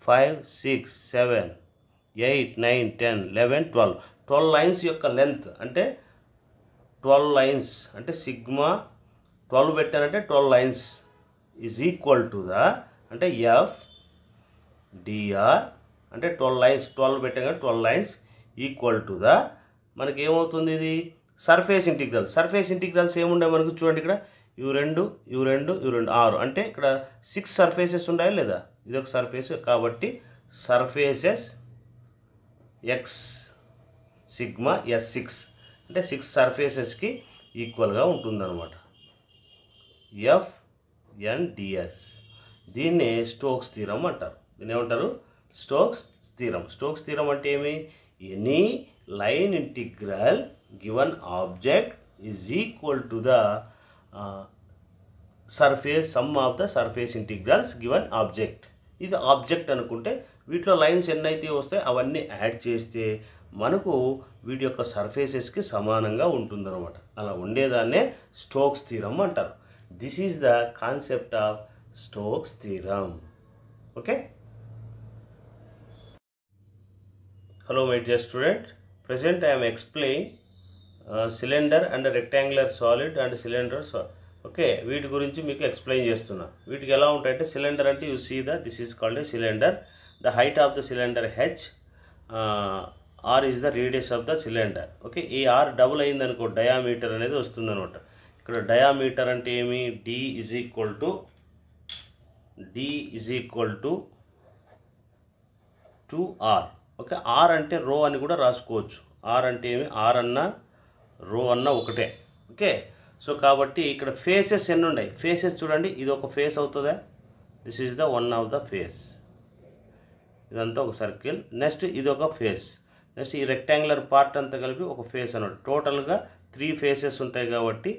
five six seven eight nine ten eleven twelve. Twelve lines యొక్క లెంత్ అంటే ట్వెల్వ్ లైన్స్. అంటే sigma twelve పెట్టానంటే twelve lines is equal to the అంటే ఎఫ్ డిఆర్ అంటే ట్వెల్వ్ లైన్స్ ట్వెల్వ్ పెట్టాక twelve lines equal to the మనకి ఏమవుతుంది ఇది? Surface integral surface integrals ఏముండే మనకు చూడండి ఇక్కడ. ఇవి రెండు ఇవి రెండు ఇవి రెండు ఆరు. అంటే ఇక్కడ సిక్స్ సర్ఫేసెస్ ఉన్నాయా లేదా? ఇది ఒక సర్ఫేస్ కాబట్టి surfaces X sigma S six అంటే సిక్స్ సర్ఫేసెస్కి ఈక్వల్గా ఉంటుందన్నమాట. ఎఫ్ ఎన్ దీన్నే స్టోక్స్ తీరం అంటారు. దీన్ని ఏమంటారు స్టోక్స్ స్థిరం. స్టోక్స్ స్థిరం అంటే ఏమి? Any line integral given object is equal to the surface sum of the surface integrals given object ఇది ఆబ్జెక్ట్ అనుకుంటే వీటిలో లైన్స్ ఎన్నైతే వస్తాయి అవన్నీ యాడ్ చేస్తే మనకు వీటి యొక్క సర్ఫేసెస్కి సమానంగా ఉంటుందన్నమాట. అలా ఉండేదాన్నే స్టోక్స్ థీరం అంటారు. This is the concept of Stokes theorem okay Hello my dear student. Present I am explaining uh, cylinder and rectangular solid and cylinder okay వీటి గురించి మీకు ఎక్స్ప్లెయిన్ చేస్తున్నా. వీటికి ఎలా ఉంటాయంటే సిలిండర్ అంటే you see the this is called a cylinder the height of the cylinder h r is the radius of the cylinder okay ఈ are double అయిందనుకో డయామీటర్ అనేది వస్తుందనమాట ఇక్కడ డయామీటర్ అంటే ఏమి? D is equal to d is equal to two r okay r అంటే rho అని కూడా రాసుకోవచ్చు. ఆర్ అంటే ఏమి? ఆర్ అన్న రో అన్న ఒకటే. ఓకే? సో కాబట్టి ఇక్కడ ఫేసెస్ ఎన్ని ఉన్నాయి? ఫేసెస్ చూడండి ఇది ఒక ఫేస్ అవుతుందా? This is the one of the face ఇదంతా ఒక సర్కిల్. నెక్స్ట్ ఇది ఒక ఫేస్. నెక్స్ట్ ఈ రెక్టాంగులర్ పార్ట్ అంతా కలిపి ఒక ఫేస్ అన్నాడు టోటల్గా త్రీ ఫేసెస్ ఉంటాయి కాబట్టి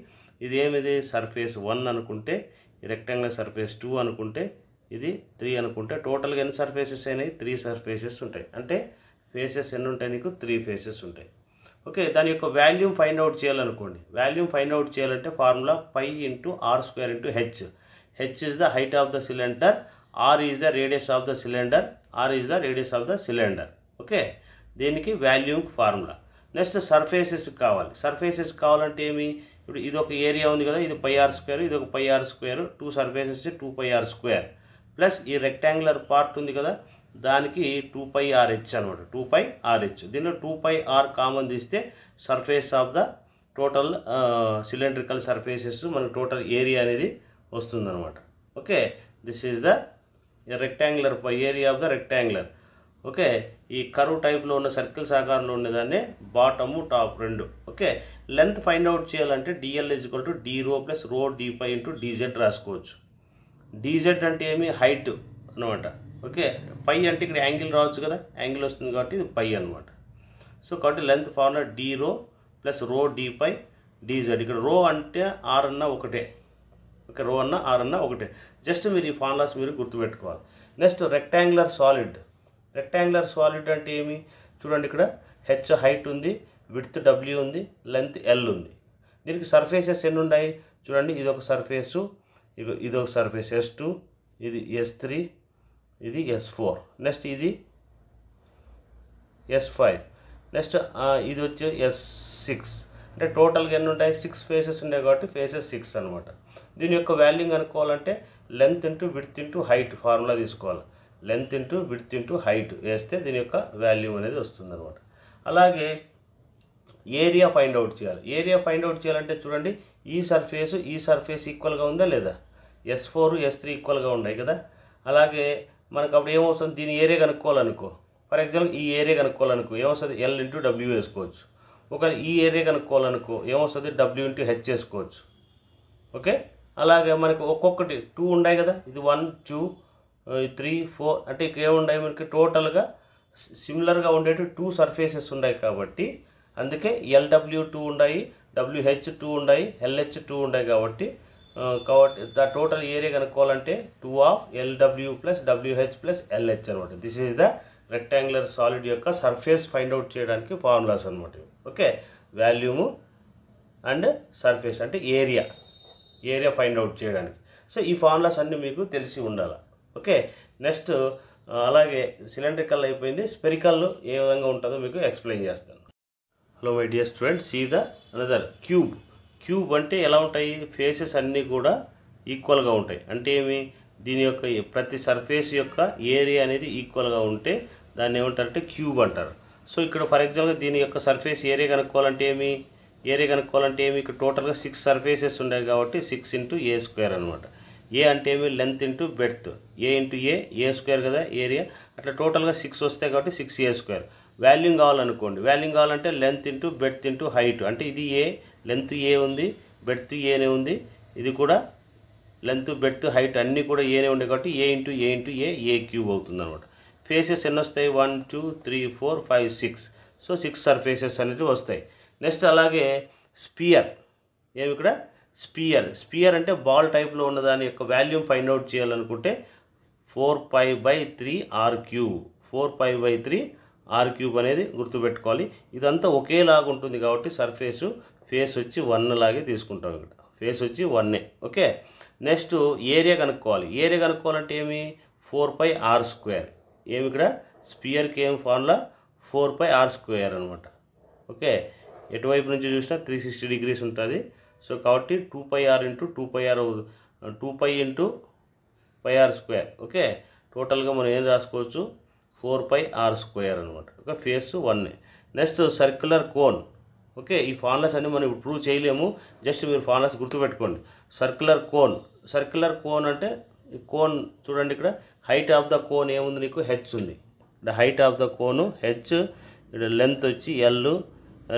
ఇది ఏమిది? సర్ఫేస్ వన్ అనుకుంటే ఈ రెక్టాంగులర్ సర్ఫేస్ టూ అనుకుంటే ఇది త్రీ అనుకుంటే టోటల్గా ఎన్ని సర్ఫేసెస్ అయినాయి? త్రీ సర్ఫేసెస్ ఉంటాయి. అంటే ఫేసెస్ ఎన్ని ఉంటాయి నీకు? త్రీ ఫేసెస్ ఉంటాయి. ఓకే దాని యొక్క వాల్యూమ్ ఫైండ్ అవుట్ చేయాలనుకోండి. వాల్యూమ్ ఫైండ్ అవుట్ చేయాలంటే formula pi into r square into h h is the height of the cylinder r is the radius of the cylinder r is the radius of the cylinder okay దీనికి volume formula next surfaces కావాలి. Surfaces కావాలంటే ఏమి? ఇప్పుడు ఇది ఒక area ఉంది కదా ఇది పై ఆర్ స్క్వేర్ ఇది ఒక pi r square two surfaces two pi r square plus ఈ రెక్టాంగులర్ పార్ట్ ఉంది కదా దానికి టూ పై ఆర్హెచ్ అనమాట టూ పై ఆర్హెచ్ దీనిలో టూ పై ఆర్ కామన్ తీస్తే surface of the total cylindrical surfaces మనకు టోటల్ ఏరియా అనేది వస్తుందన్నమాట. Okay this is the rectangular area of the rectangular okay ఈ కరువు టైప్లో ఉన్న సర్కిల్స్ ఆకారంలో ఉండేదాన్ని బాటము టాప్ రెండు. ఓకే లెంత్ ఫైండ్ అవుట్ చేయాలంటే d l is equal to d rho plus rho d pi into d z రాసుకోవచ్చు. DZ అంటే ఏమి? హైట్ అనమాట ఓకే? పై అంటే ఇక్కడ యాంగిల్ రావచ్చు కదా? యాంగిల్ వస్తుంది కాబట్టి ఇది పై అనమాట సో కాబట్టి length formula d rho plus rho d pi d z ఇక్కడ రో అంటే ఆర్ అన్న ఒకటే. ఓకే? రో అన్న ఆర్ అన్న ఒకటే. జస్ట్ మీరు ఈ ఫార్ములాస్ మీరు గుర్తుపెట్టుకోవాలి. Next rectangular solid rectangular solid అంటే ఏమి? చూడండి ఇక్కడ. హెచ్ హైట్ ఉంది విడ్త్ డబ్ల్యూ ఉంది లెంత్ ఎల్ ఉంది. దీనికి సర్ఫేసెస్ ఎన్ని ఉన్నాయి? చూడండి ఇది ఒక సర్ఫేసు ఇది ఒక సర్ఫేస్ ఎస్ టూ ఇది ఎస్ త్రీ ఇది ఎస్ ఫోర్ నెక్స్ట్ ఇది ఎస్ ఫైవ్ నెక్స్ట్ ఇది వచ్చి ఎస్ సిక్స్ అంటే టోటల్గా ఎన్ని ఉంటాయి సిక్స్ ఫేసెస్ ఉన్నాయి కాబట్టి ఫేసెస్ సిక్స్ అనమాట దీని యొక్క value కనుక్కోవాలంటే length into width into height formula తీసుకోవాలి. Length into width into height వేస్తే దీని యొక్క వాల్యూ అనేది వస్తుంది అనమాట అలాగే ఏరియా ఫైండ్ అవుట్ చేయాలి. ఏరియా ఫైండ్ అవుట్ చేయాలంటే చూడండి ఈ సర్ఫేస్ ఈ సర్ఫేస్ ఈక్వల్గా ఉందా లేదా? ఎస్ ఫోర్ ఎస్ త్రీ ఈక్వల్గా ఉన్నాయి కదా? అలాగే మనకు అప్పుడు ఏమవుతుంది దీని ఏరియా కనుక్కోవాలనుకో. ఫర్ ఎగ్జాంపుల్ ఈ ఏరియా కనుక్కోవాలనుకో. ఏమొస్తుంది? ఎల్ ఇంటూ డబ్ల్యూ వేసుకోవచ్చు. ఒకవేళ ఈ ఏరియా కనుక్కోవాలనుకో ఏమొస్తుంది? డబ్ల్యూ ఇంటూ హెచ్ వేసుకోవచ్చు. ఓకే అలాగే మనకు ఒక్కొక్కటి టూ ఉన్నాయి కదా? ఇది వన్ టూ త్రీ ఫోర్ అంటే ఇక ఏమున్నాయి మనకి టోటల్గా సిమిలర్గా ఉండేవి టూ సర్ఫేసెస్ ఉన్నాయి కాబట్టి అందుకే ఎల్డబ్ల్యూ టూ ఉన్నాయి. డబ్ల్యూహెచ్ టూ ఉన్నాయి ఎల్హెచ్ టూ ఉన్నాయి కాబట్టి కాబట్టి the total area కనుక్కోవాలంటే two of LW plus WH plus LH అనమాట. This is the rectangular solid యొక్క సర్ఫేస్ ఫైండ్ అవుట్ చేయడానికి ఫార్ములాస్ అనమాట ఓకే వాల్యూము అండ్ సర్ఫేస్ అంటే ఏరియా. ఏరియా ఫైండ్ అవుట్ చేయడానికి. సో ఈ ఫార్ములాస్ అన్నీ మీకు తెలిసి ఉండాలి? ఓకే నెక్స్ట్ అలాగే సిలిండ్రికల్ అయిపోయింది. స్పెరికల్ ఏ విధంగా ఉంటుందో మీకు ఎక్స్ప్లెయిన్ చేస్తాను. Hello my dear student see the another cube cube అంటే ఎలా ఉంటాయి? ఫేసెస్ అన్నీ కూడా ఈక్వల్గా ఉంటాయి. అంటే ఏమి? దీని యొక్క ప్రతి సర్ఫేస్ యొక్క ఏరియా అనేది ఈక్వల్గా ఉంటే దాన్ని ఏమంటారంటే క్యూబ్ అంటారు. సో ఇక్కడ ఫర్ ఎగ్జాంపుల్ దీని యొక్క సర్ఫేస్ ఏరియా కనుక్కోవాలంటే ఏమి? ఏరియా కనుక్కోవాలంటే ఏమి? ఇక్కడ టోటల్గా సిక్స్ సర్ఫేసెస్ ఉన్నాయి కాబట్టి సిక్స్ ఇంటూ ఏ స్క్వేర్ అనమాట ఏ అంటే ఏమి? Length into breadth a into a a square కదా ఏరియా అట్లా టోటల్గా సిక్స్ వస్తాయి కాబట్టి సిక్స్ ఏ స్క్వేర్ వాల్యూమ్ కావాలనుకోండి. వాల్యూమ్ కావాలంటే length into breadth into height. అంటే ఇది ఏ? లెంత్ ఏ ఉంది? బెడ్త్ ఏనే ఉంది? ఇది కూడా లెంత్ బెడ్త్ హైట్ అన్నీ కూడా ఏనే ఉండే కాబట్టి a into a into a a cube అవుతుంది అనమాట ఫేసెస్ ఎన్ని వస్తాయి? One two three four five six. So six surfaces అనేవి వస్తాయి. నెక్స్ట్ అలాగే స్పియర్. ఏమి ఇక్కడ? స్పియర్. స్పియర్ అంటే బాల్ టైప్లో ఉన్న దాని యొక్క వాల్యూమ్ ఫైండ్ అవుట్ చేయాలనుకుంటే four pi by three r cube. Four pi by three r cube అనేది గుర్తుపెట్టుకోవాలి. ఇదంతా ఒకేలాగా ఉంటుంది కాబట్టి సర్ఫేసు ఫేస్ వచ్చి వన్ లాగే తీసుకుంటాం ఇక్కడ. ఫేస్ వచ్చి వన్నే ఓకే నెక్స్ట్ ఏరియా కనుక్కోవాలి. ఏరియా కనుక్కోవాలంటే ఏమి? ఫోర్ పై ఆర్ స్క్వేర్ ఏమి ఇక్కడ? స్పియర్కి ఏం formula four pi r square అనమాట ఓకే ఎటువైపు నుంచి చూసినా త్రీ సిక్స్టీ డిగ్రీస్ ఉంటుంది. సో కాబట్టి two pi r into two pi r two pi into pi r square okay టోటల్గా మనం ఏం రాసుకోవచ్చు? ఫోర్ పై ఆర్ స్క్వేర్ అనమాట ఒక face one. Next circular cone. Okay ఈ ఫార్ములాస్ అన్ని మనం ఇప్పుడు ప్రూవ్ చేయలేము. జస్ట్ మీరు ఫార్ములాస్ గుర్తుపెట్టుకోండి. Circular cone. సర్క్యులర్ కోన్ అంటే కోన్ చూడండి ఇక్కడ. హైట్ ఆఫ్ ద కోన్ ఏముంది నీకు? హెచ్ ఉంది. ఇక్కడ height of the cone h. ఇక్కడ లెంత్ వచ్చి ఎల్.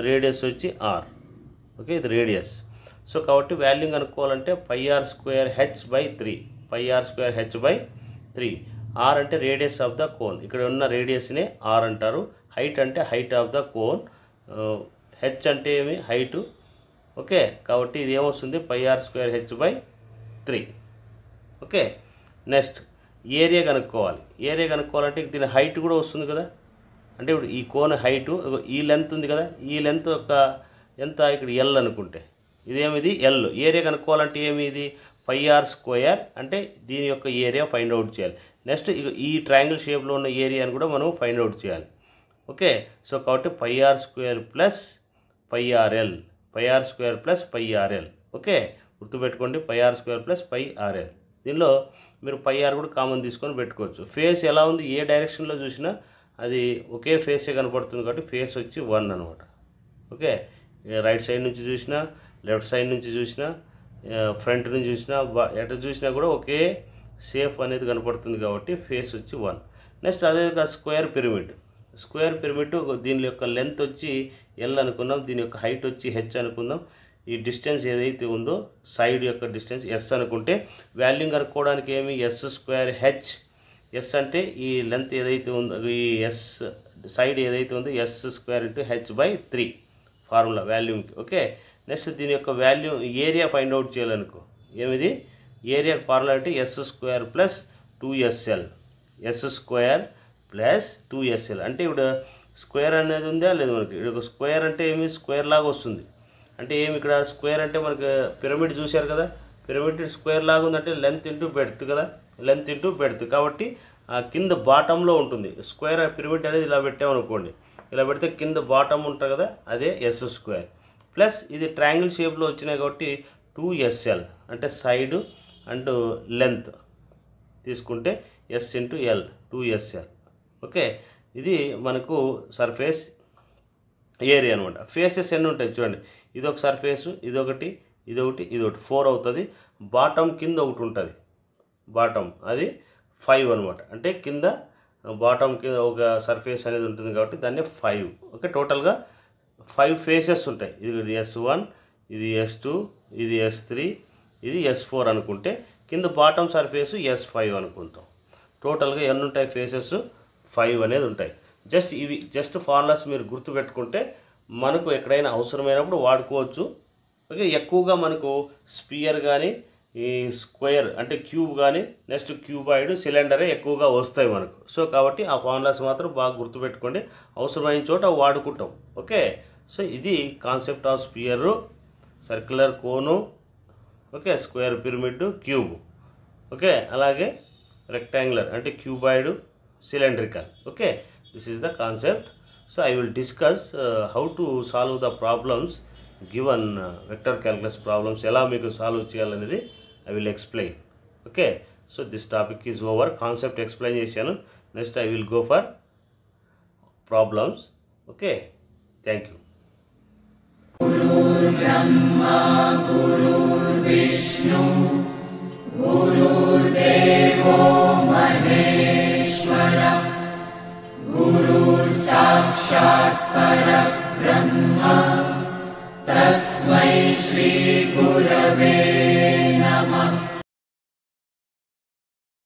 రేడియస్ వచ్చి ఆర్. ఓకే ఇది రేడియస్. సో కాబట్టి value కనుక్కోవాలంటే pi r square h by three. Pi r square h by three. R అంటే రేడియస్ ఆఫ్ ద కోన్ ఇక్కడ ఉన్న రేడియస్నే ఆర్ అంటారు. హైట్ అంటే height of the cone h అంటే ఏమి? హైటు ఓకే కాబట్టి ఇది ఏమొస్తుంది? Pi r square h by three okay next area కనుక్కోవాలి. ఏరియా కనుక్కోవాలంటే దీని హైట్ కూడా వస్తుంది కదా. అంటే ఇప్పుడు ఈ కోన్ హైటు ఈ లెంత్ ఉంది కదా. ఈ లెంత్ యొక్క ఎంత? ఇక్కడ ఎల్ అనుకుంటే. ఇదేమిది? ఎల్ ఏరియా కనుక్కోవాలంటే ఏమి ఇది? పై ఆర్ స్క్వేర్ అంటే దీని యొక్క ఏరియా ఫైండ్ అవుట్ చేయాలి. నెక్స్ట్ ఈ ట్రయాంగిల్ షేప్లో ఉన్న ఏరియాని కూడా మనం ఫైండ్ అవుట్ చేయాలి. ఓకే సో కాబట్టి pi r square plus pi r l pi r square plus pi r l okay గుర్తుపెట్టుకోండి pi r square plus pi r l దీనిలో మీరు పై ఆర్ కూడా కామన్ తీసుకొని పెట్టుకోవచ్చు. ఫేస్ ఎలా ఉంది? ఏ డైరెక్షన్లో చూసినా అది ఒకే ఫేసే కనపడుతుంది కాబట్టి ఫేస్ వచ్చి వన్ అనమాట. ఓకే రైట్ సైడ్ నుంచి చూసినా లెఫ్ట్ సైడ్ నుంచి చూసినా ఫ్రంట్ నుంచి చూసినా ఎట చూసినా కూడా ఒకే సేఫ్ అనేది కనపడుతుంది కాబట్టి ఫేస్ వచ్చి వన్ నెక్స్ట్ అదే స్క్వేర్ పిరమిడ్ స్క్వేర్ పిరమిడ్ దీని యొక్క లెంత్ వచ్చి ఎల్ అనుకుందాం దీని యొక్క హైట్ వచ్చి హెచ్ అనుకుందాం. ఈ డిస్టెన్స్ ఏదైతే ఉందో సైడ్ యొక్క డిస్టెన్స్ ఎస్ అనుకుంటే వాల్యూమ్ కనుక్కోవడానికి ఏమి? ఎస్ స్క్వేర్ హెచ్ ఎస్ అంటే ఈ లెంత్ ఏదైతే ఉందో ఈ ఎస్ సైడ్ ఏదైతే ఉందో s square into h by three formula వాల్యూమ్కి okay next దీని యొక్క వాల్యూ ఏరియా ఫైండ్ అవుట్ చేయాలనుకో. ఏమిది? ఏరియా ఫార్ములా అంటే s square plus two s l s square plus two s l అంటే ఇప్పుడు స్క్వేర్ అనేది ఉందా? లేదు మనకి. ఇక్కడ స్క్వేర్ అంటే ఏమి? స్క్వేర్ లాగా వస్తుంది. అంటే ఏమి ఇక్కడ? స్క్వేర్ అంటే మనకి పిరమిడ్ చూశారు కదా? పిరమిడ్ స్క్వేర్ లాగా ఉందంటే లెంత్ ఇంటూ బెడ్త్ కదా? Length into breadth. కాబట్టి ఆ కింద బాటంలో ఉంటుంది. స్క్వేర్ పిరమిడ్ అనేది ఇలా పెట్టామనుకోండి. ఇలా పెడితే కింద బాటం ఉంటుంది కదా? అదే ఎస్ స్క్వేర్. ప్లస్ ఇది ట్రయాంగిల్ షేప్లో వచ్చినాయి కాబట్టి టూ ఎస్ఎల్ అంటే సైడ్ అండ్ లెంత్ తీసుకుంటే s into l two s l. Okay? ఇది మనకు సర్ఫేస్ ఏరియా అనమాట ఫేసెస్ ఎన్ని ఉంటాయి చూడండి. ఇది ఒక సర్ఫేస్ ఇదొకటి ఇదొకటి ఇదొకటి. ఫోర్ అవుతుంది. బాటమ్ కింద ఒకటి ఉంటుంది. బాటమ్. అది ఫైవ్ అనమాట అంటే కింద బాటమ్ కింద ఒక సర్ఫేస్ అనేది ఉంటుంది కాబట్టి దాన్ని ఫైవ్. ఓకే? టోటల్గా ఫైవ్ ఫేసెస్ ఉంటాయి. ఇది ఎస్ వన్ ఇది ఎస్ టూ ఇది ఎస్ త్రీ ఇది ఎస్ ఫోర్ అనుకుంటే కింద బాటమ్ సర్ఫేస్ ఎస్ ఫైవ్ అనుకుంటాం. టోటల్గా ఎన్ని ఉంటాయి ఫేసెస్? ఫైవ్ అనేది ఉంటాయి. జస్ట్ ఇవి జస్ట్ ఫార్ములాస్ మీరు గుర్తుపెట్టుకుంటే మనకు ఎక్కడైనా అవసరమైనప్పుడు వాడుకోవచ్చు. ఓకే ఎక్కువగా మనకు స్పియర్ కానీ ఈ స్క్వేర్ అంటే క్యూబ్ కానీ నెక్స్ట్ క్యూబాయిడ్ సిలిండరే ఎక్కువగా వస్తాయి మనకు. సో కాబట్టి ఆ ఫార్ములాస్ మాత్రం బాగా గుర్తుపెట్టుకోండి. అవసరమైన చోట వాడుకుంటాం. ఓకే? సో ఇది concept of sphere circular cone okay? Square pyramid cube. Okay? అలాగే రెక్టాంగులర్ అంటే cuboid cylindrical. Okay? This is the concept. So I will discuss how to solve the problems given vector calculus problems ఎలా మీకు solve చేయాలనేది I will explain. Okay. So this topic is over concept explanation. Next I will go for problems. Okay. Thank you. Guru Brahma, Guru Vishnu, Guru Devo Maheshwara, Guru Sakshat Parabrahma, Tasmai Shri Gurave